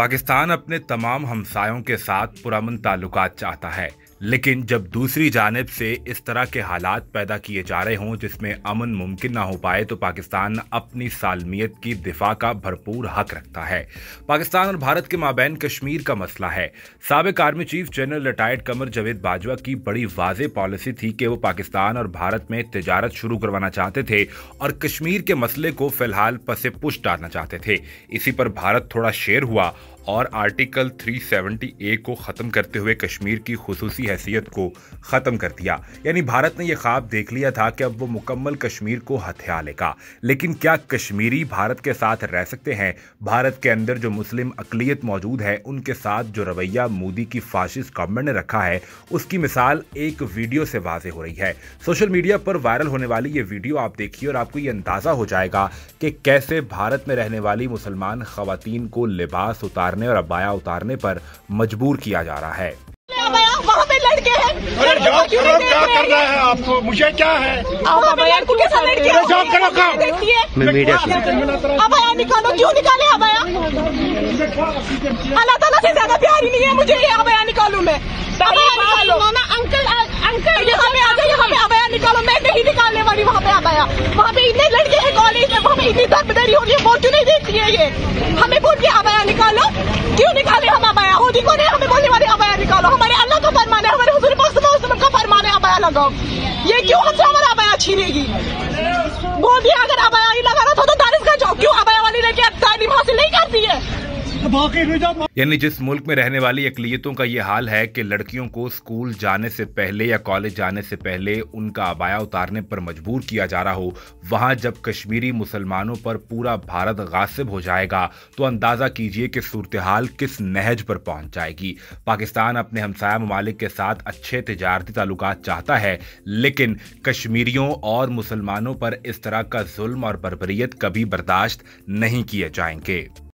पाकिस्तान अपने तमाम हमसायों के साथ पुरमन ताल्लुकात चाहता है, लेकिन जब दूसरी जानब से इस तरह के हालात पैदा किए जा रहे हों जिसमें अमन मुमकिन ना हो पाए तो पाकिस्तान अपनी सालमियत की दिफा का भरपूर हक रखता है। पाकिस्तान और भारत के माबैन कश्मीर का मसला है। सबक army chief general retired Qamar Javed Bajwa की बड़ी वाज पॉलिसी थी कि वो पाकिस्तान और भारत में तजारत शुरू करवाना चाहते थे और कश्मीर के मसले को फ़िलहाल पसे पुश डालना चाहते थे। इसी पर भारत थोड़ा शेर हुआ और आर्टिकल 370 ए को ख़त्म करते हुए कश्मीर की खसूसी हैसियत को ख़त्म कर दिया। यानी भारत ने यह ख्वाब देख लिया था कि अब वो मुकम्मल कश्मीर को हथिया लेगा। लेकिन क्या कश्मीरी भारत के साथ रह सकते हैं? भारत के अंदर जो मुस्लिम अकलीत मौजूद है, उनके साथ जो रवैया मोदी की फाशिस्ट गवर्नमेंट ने रखा है, उसकी मिसाल एक वीडियो से वाजे हो रही है। सोशल मीडिया पर वायरल होने वाली ये वीडियो आप देखिए और आपको ये अंदाज़ा हो जाएगा कि कैसे भारत में रहने वाली मुसलमान खातन को लिबास उतारने उतारने और अबाया उतारने पर मजबूर किया जा रहा है। वहाँ पे लड़के हैं। क्या कर रहा है? आपको मुझे क्या है? आपको कैसा लड़के जॉब करो काम मैं मीडिया अबाया निकालो क्यों निकाले अबाया अल्लाह ताला से ज़्यादा प्यार ही नहीं है मुझे ये अबाया निकालू मैं। निकालो। अंकल अंकल यहाँ पे आ जाओ यहाँ पे अबाया निकालो। मैं नहीं निकालने वाली वहाँ पे अबाया वहाँ पे इतने लड़के हैं कॉलेज में वहाँ पे इतनी दर्दरी हो रही है वो क्यों नहीं देती है ये? हमें बोल के अबाया निकालो। क्यों निकाले हम अबाया? होती को नहीं हमें बोलने वाले अबाया निकालो। हमारे अल्लाह का फरमान है, हमारे हजूर का फरमान है अबाया लगाओ। ये क्यों हमसे हमारा अबाया छीनेगी बोल दिया अगर अबाया ही लगाना था तो दारिश का जाओ क्यों अबाया वाली लेके तालीम हासिल नहीं करती है यानी जिस मुल्क में रहने वाली अकलीतों का ये हाल है कि लड़कियों को स्कूल जाने से पहले या कॉलेज जाने से पहले उनका अबाया उतारने पर मजबूर किया जा रहा हो, वहाँ जब कश्मीरी मुसलमानों पर पूरा भारत गासिब हो जाएगा तो अंदाज़ा कीजिए कि सूरत हाल किस नहज पर पहुँच जाएगी। पाकिस्तान अपने हमसाया ममालिक के साथ अच्छे तजारती ताल्लुक चाहता है, लेकिन कश्मीरियों और मुसलमानों पर इस तरह का जुल्म और बरबरीत कभी बर्दाश्त नहीं किए जाएँगे।